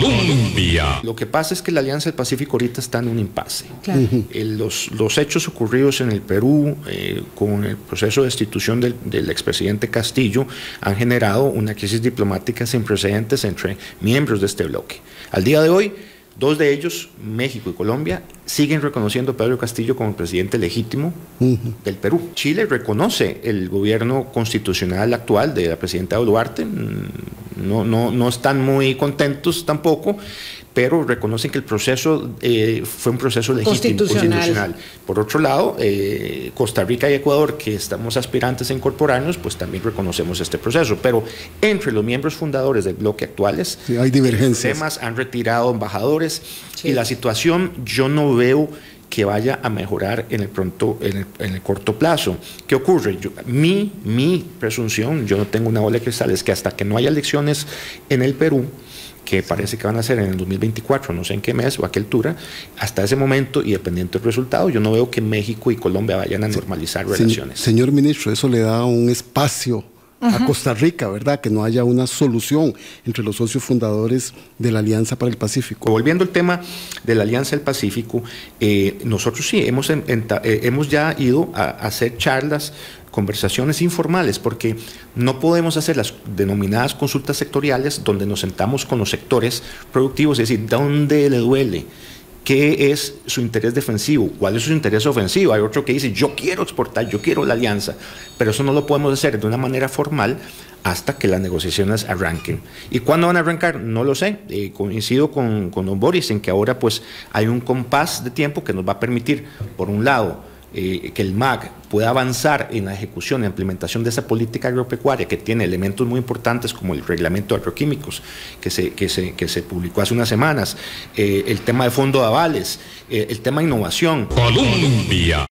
Colombia. Lo que pasa es que la Alianza del Pacífico ahorita está en un impasse. Eh, los, los, hechos ocurridos en el Perú eh, con el proceso de destitución del, del, expresidente Castillo han generado una crisis diplomática sin precedentes entre miembros de este bloque. Al día de hoy, Dos de ellos, México y Colombia, siguen reconociendo a Pedro Castillo como el presidente legítimo del Perú. Chile reconoce el gobierno constitucional actual de la presidenta Duarte, mm, no, no, no están muy contentos tampoco, pero reconocen que el proceso eh, fue un proceso legítimo, constitucional. Por otro lado, eh, Costa Rica y Ecuador, que estamos aspirantes a incorporarnos, pues también reconocemos este proceso. Pero entre los miembros fundadores del bloque actuales, hay divergencias. Temas han retirado embajadores y la situación yo no veo que vaya a mejorar en el pronto, en el, corto plazo. ¿Qué ocurre? Yo, mi, mi presunción, yo no tengo una bola de cristal, es que hasta que no haya elecciones en el Perú, que parece que van a ser en el 2024, no sé en qué mes o a qué altura, hasta ese momento y dependiente del resultado, yo no veo que México y Colombia vayan a normalizar relaciones. Señor ministro, eso le da un espacio a Costa Rica, ¿verdad? Que no haya una solución entre los socios fundadores de la Alianza para el Pacífico. Volviendo al tema de la Alianza del Pacífico, eh, nosotros sí hemos, eh, hemos ya ido a hacer charlas conversaciones informales, porque no podemos hacer las denominadas consultas sectoriales donde nos sentamos con los sectores productivos y decir, ¿dónde le duele? ¿Qué es su interés defensivo? ¿Cuál es su interés ofensivo? Hay otro que dice, yo quiero exportar, yo quiero la alianza, pero eso no lo podemos hacer de una manera formal hasta que las negociaciones arranquen. ¿Y cuándo van a arrancar? No lo sé. Eh, coincido con, con don Boris en que ahora pues hay un compás de tiempo que nos va a permitir, por un lado, eh, que el MAG pueda avanzar en la ejecución e implementación de esa política agropecuaria que tiene elementos muy importantes como el reglamento de agroquímicos que se, que se, que se publicó hace unas semanas, eh, el tema de fondo de avales, eh, el tema de innovación. Colombia.